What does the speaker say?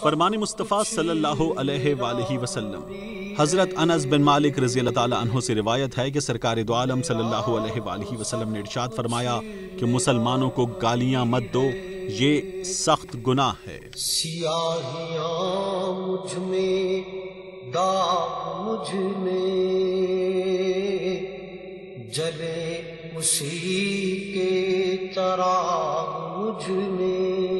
فرمان مصطفیٰ صلی اللہ علیہ وآلہ وسلم۔ حضرت انس بن مالک رضی اللہ تعالیٰ عنہ سے روایت ہے کہ سرکار دو عالم صلی اللہ علیہ وآلہ وسلم نے ارشاد فرمایا کہ مسلمانوں کو گالیاں مت دو یہ سخت گناہ ہے۔ سیاہیاں مجھ میں داغ مجھ میں جلے اسی کے چراغ مجھ میں۔